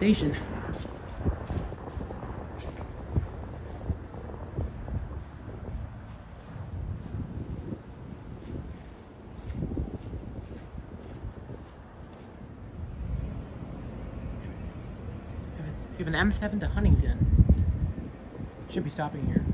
M9 to Penn Station. Have an M7 to Huntington. Should be stopping here.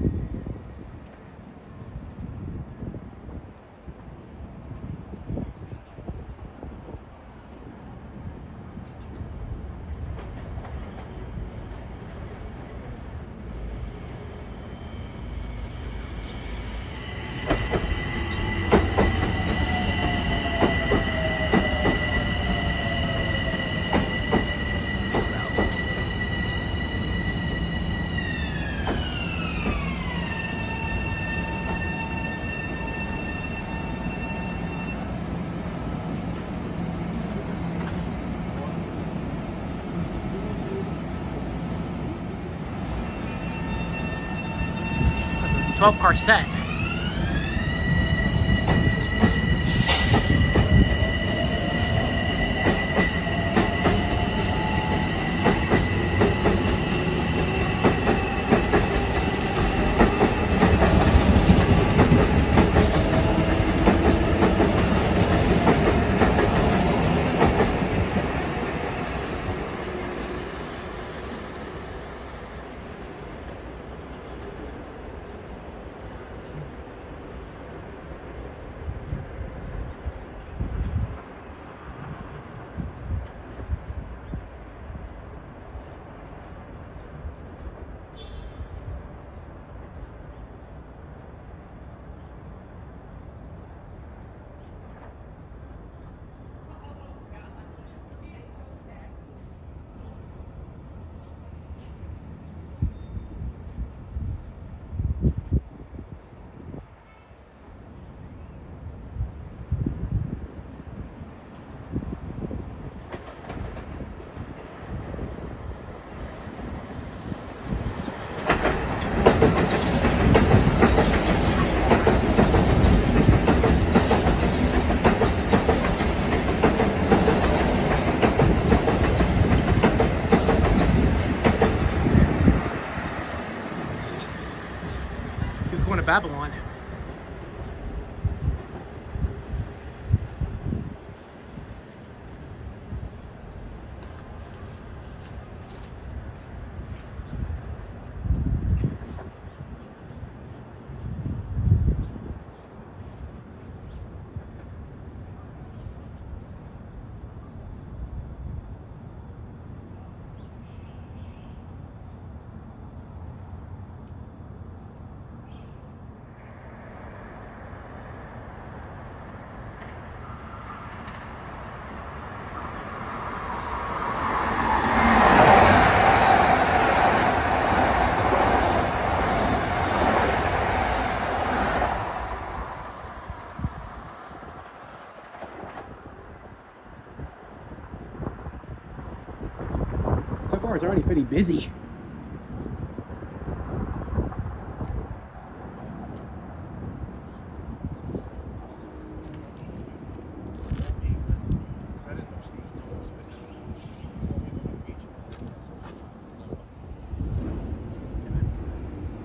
12 car set. So far, it's already pretty busy.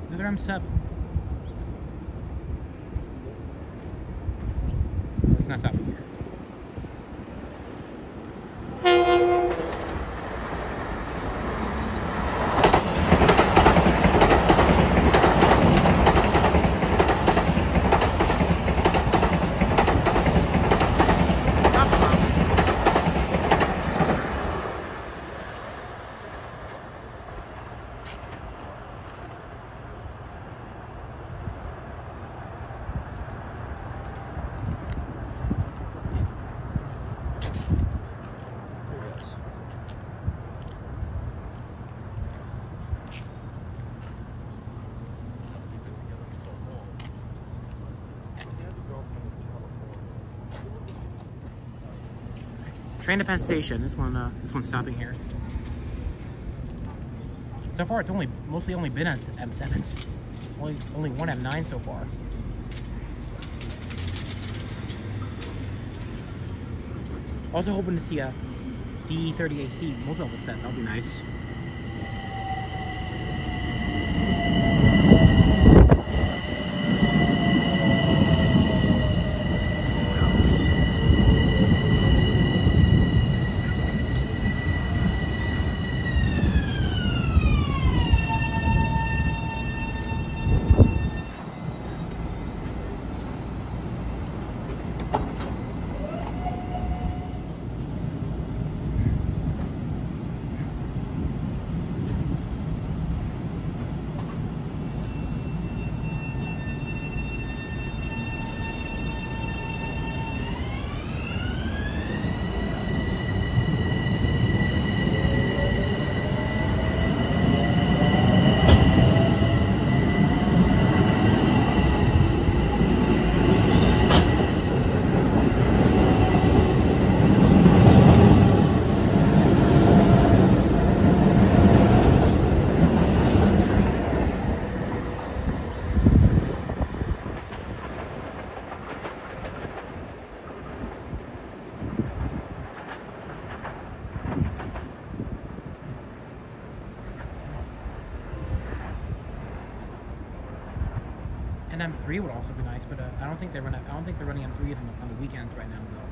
Another M7. Oh, It's not stopping here. There it is. Train to Penn Station. This one, uh, this one's stopping here. So far, it's only mostly only been on M7s. Only, only one M9 so far. Also hoping to see a D30 AC multi-level set. That'll be nice. An M3 would also be nice, but uh, I don't think they run. I don't think they're running M3s on the, on the weekends right now, though.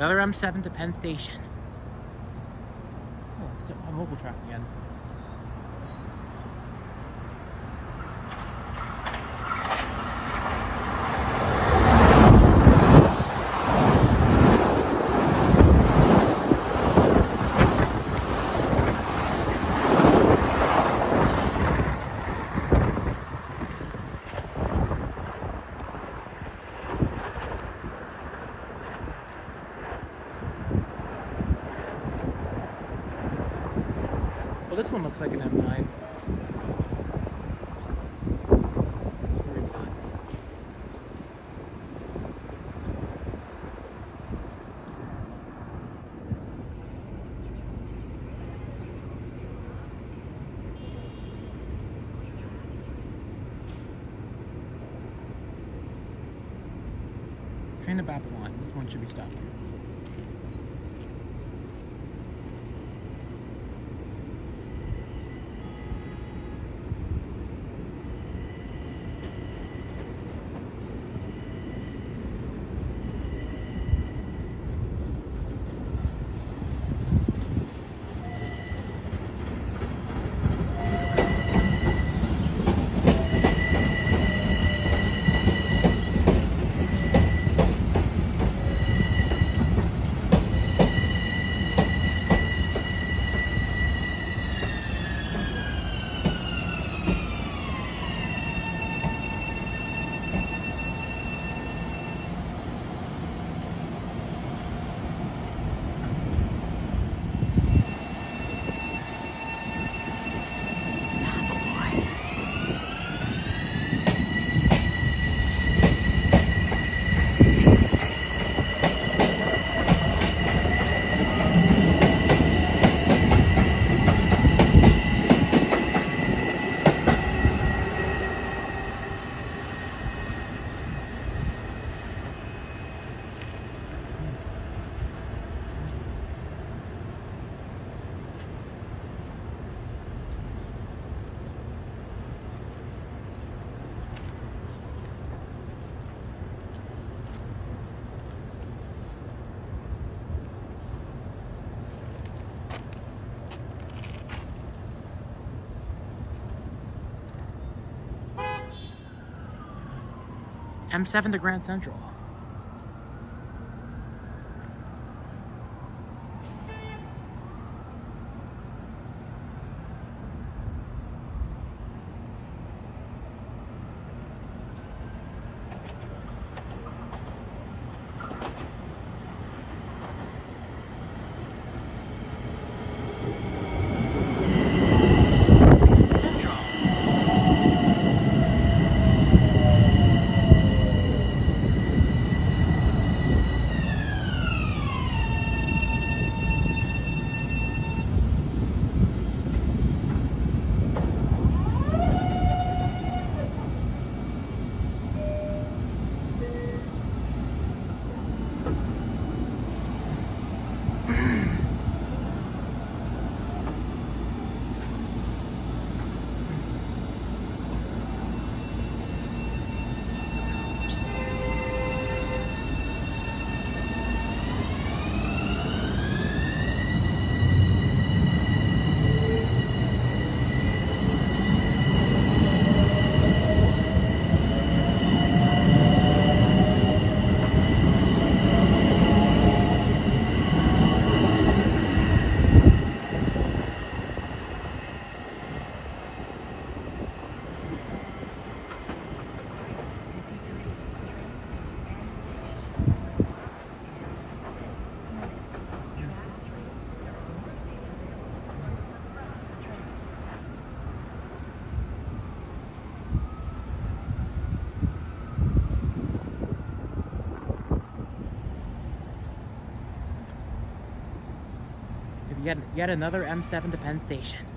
Another M7 to Penn Station. Oh, it's a mobile truck again. Well, this one looks like an M9. Maybe not. Train to Babylon. This one should be stopping. M7 to Grand Central. Yet, yet another M7 to Penn Station.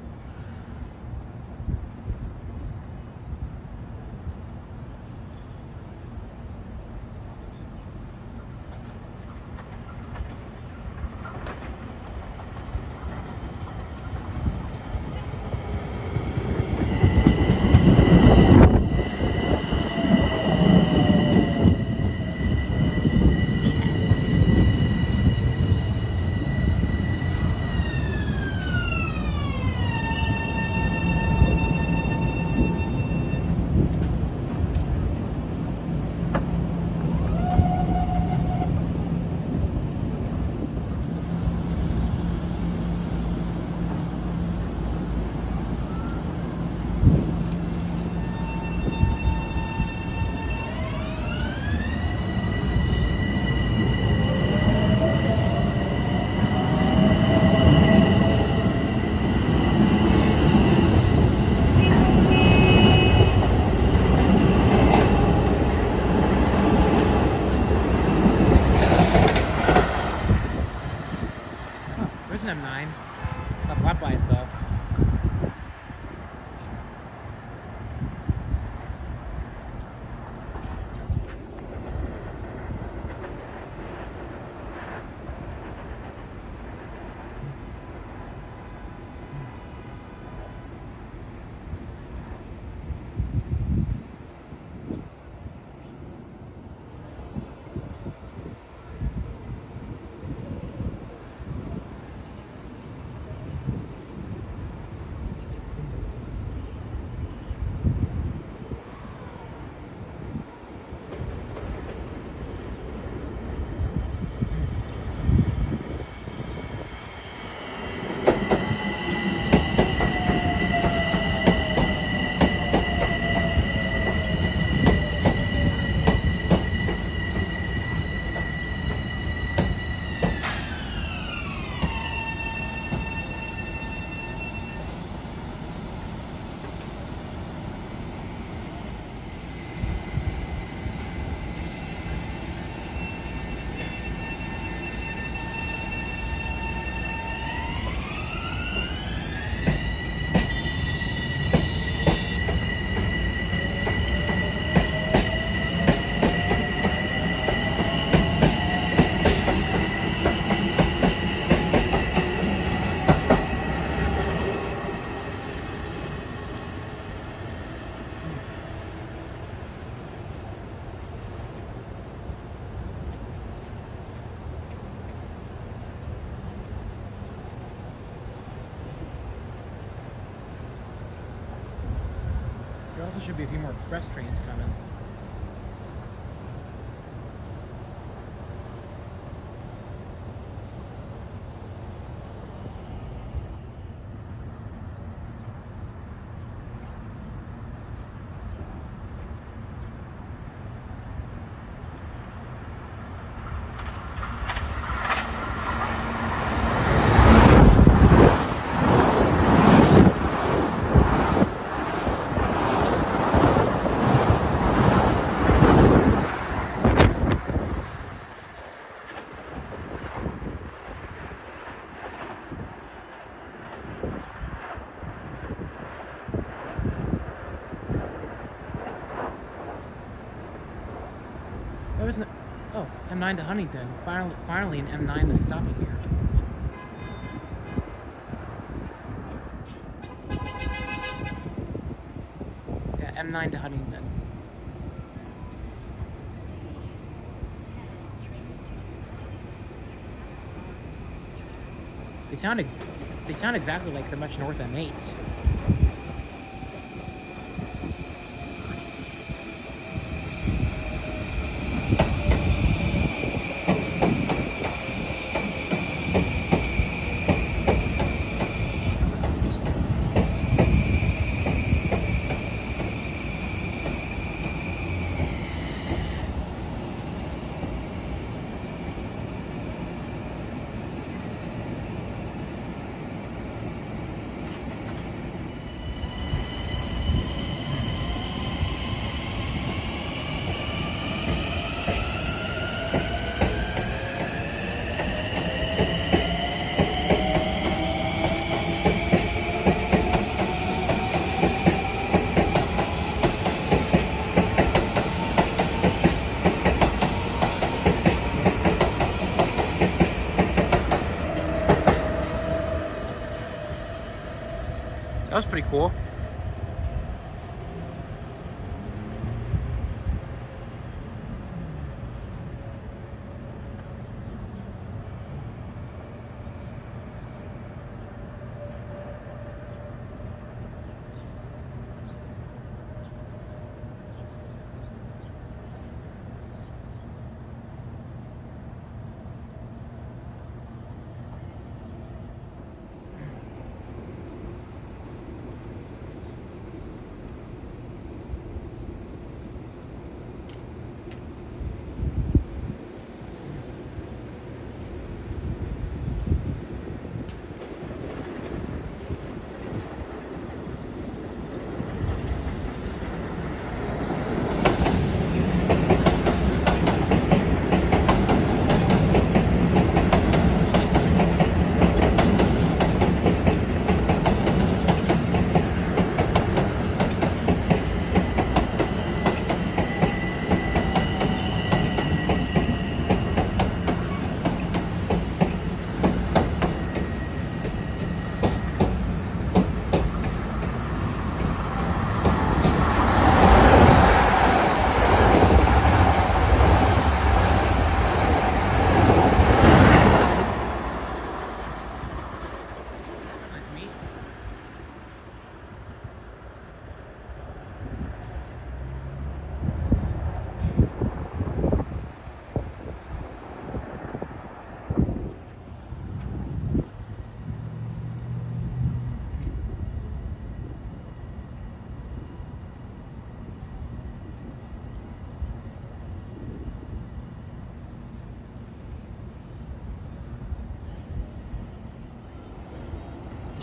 Should be a few more express trains coming. M9 to Huntington. Finally, finally an M9 that's stopping here. Yeah, M9 to Huntington. They sound they sound exactly like the Metro-North M8s. That was pretty cool.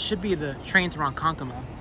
Should be the train to Ronkonkoma.